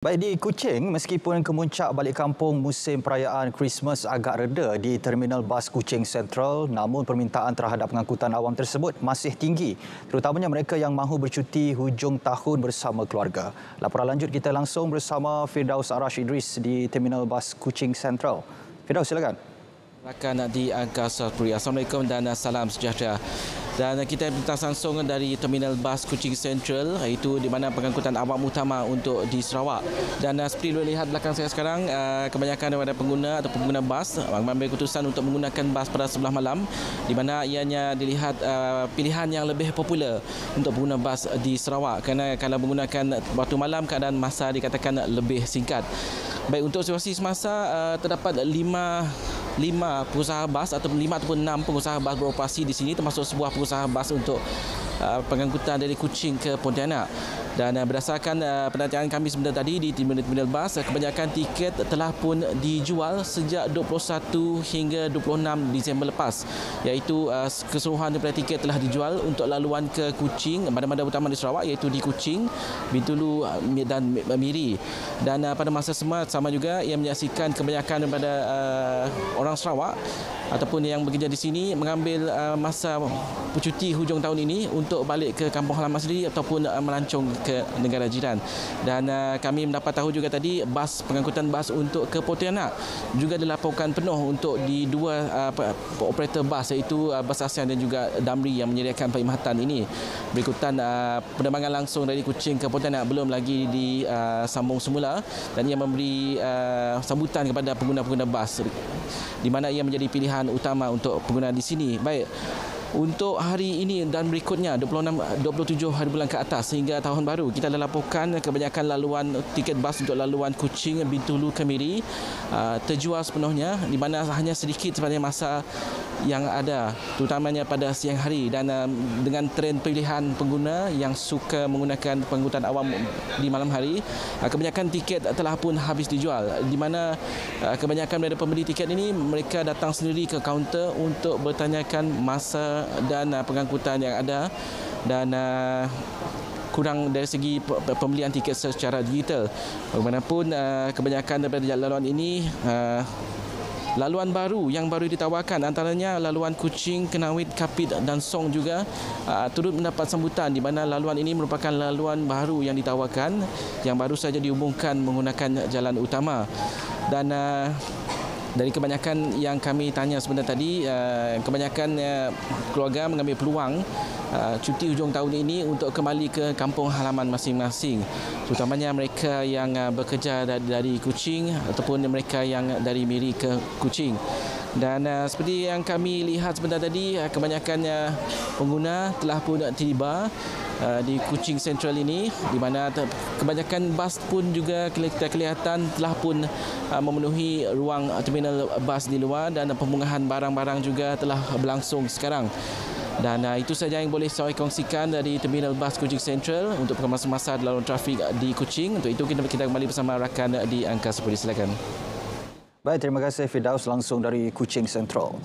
Baik di Kuching, meskipun kemuncak balik kampung musim perayaan Christmas agak reda di Terminal Bas Kuching Central, namun permintaan terhadap pengangkutan awam tersebut masih tinggi, terutamanya mereka yang mahu bercuti hujung tahun bersama keluarga. Laporan lanjut kita langsung bersama Firdaus Arash Idris di Terminal Bas Kuching Central. Firdaus, silakan. Rakan di Angkasa Puri. Assalamualaikum dan salam sejahtera. Dan kita bintang langsung dari Terminal Bas Kuching Central iaitu di mana pengangkutan awam utama untuk di Sarawak. Dan uh, seperti boleh lihat belakang saya sekarang, uh, kebanyakan daripada pengguna atau pengguna bas mengambil keputusan untuk menggunakan bas pada sebelah malam di mana ianya dilihat uh, pilihan yang lebih popular untuk pengguna bas di Sarawak kerana kalau menggunakan waktu malam keadaan masa dikatakan lebih singkat. Baik untuk situasi semasa uh, terdapat lima lima pengusaha bas atau lima ataupun enam pengusaha bas beroperasi di sini termasuk sebuah pengusaha bas untuk uh, pengangkutan dari Kuching ke Pontianak. Dan uh, berdasarkan uh, penantian kami sebentar tadi di terminal-terminal bas, kebanyakan tiket telah pun dijual sejak 21 hingga 26 Disember lepas. Iaitu keseluruhan daripada tiket telah dijual untuk laluan ke Kuching, bandar-bandar utama di Sarawak iaitu di Kuching, Bintulu dan Miri. Dan pada masa sama, sama juga ia menyaksikan kebanyakan daripada orang Sarawak ataupun yang bekerja di sini mengambil masa bercuti hujung tahun ini untuk balik ke kampung halaman sendiri ataupun melancong ke negara jiran. Dan uh, kami mendapat tahu juga tadi bas pengangkutan bas untuk ke Pontianak juga dilaporkan penuh untuk di dua uh, operator bas iaitu uh, Bas ASEAN dan juga Damri yang menyediakan perkhidmatan ini. Berikutan uh, penerbangan langsung dari Kuching ke Pontianak belum lagi disambung uh, semula dan ia memberi uh, sambutan kepada pengguna-pengguna bas di mana ia menjadi pilihan utama untuk pengguna di sini. Baik. Untuk hari ini dan berikutnya 26 27 hari bulan ke atas sehingga tahun baru kita dah laporkan kebanyakan laluan tiket bas untuk laluan Kuching Bintulu Kemiri uh, terjual sepenuhnya di mana hanya sedikit sepanjang masa yang ada terutamanya pada siang hari. Dan uh, dengan trend pilihan pengguna yang suka menggunakan pengangkutan awam di malam hari uh, kebanyakan tiket telah pun habis dijual. Di mana kebanyakan dari pembeli tiket ini mereka datang sendiri ke kaunter untuk bertanyakan masa dan uh, pengangkutan yang ada dan uh, kurang dari segi pembelian tiket secara digital. Bagaimanapun uh, kebanyakan daripada laluan ini uh, laluan baru yang baru ditawarkan antaranya laluan Kuching, Kenawit, Kapit dan Song juga uh, turut mendapat sambutan di mana laluan ini merupakan laluan baru yang ditawarkan yang baru saja diumumkan menggunakan jalan utama dan uh, dari kebanyakan yang kami tanya sebentar tadi uh, kebanyakan uh, keluarga mengambil peluang uh, cuti hujung tahun ini untuk kembali ke kampung halaman masing-masing. Terutamanya mereka yang bekerja dari Kuching ataupun mereka yang dari Miri ke Kuching dan uh, seperti yang kami lihat sebentar tadi uh, kebanyakan uh, pengguna telah pun tiba uh, di Kuching Central ini di mana kebanyakan bas pun juga kita kelihatan telah pun uh, memenuhi ruang terminal bas di luar dan pembuangan barang-barang juga telah berlangsung sekarang. Dan uh, itu saja yang boleh saya kongsikan dari terminal bas Kuching Central untuk perkembangan semasa dalam trafik di Kuching. Untuk itu kita, kembali bersama rakan di Angkasa Puri. Silakan Baik, terima kasih Fidaus langsung dari Kuching Central.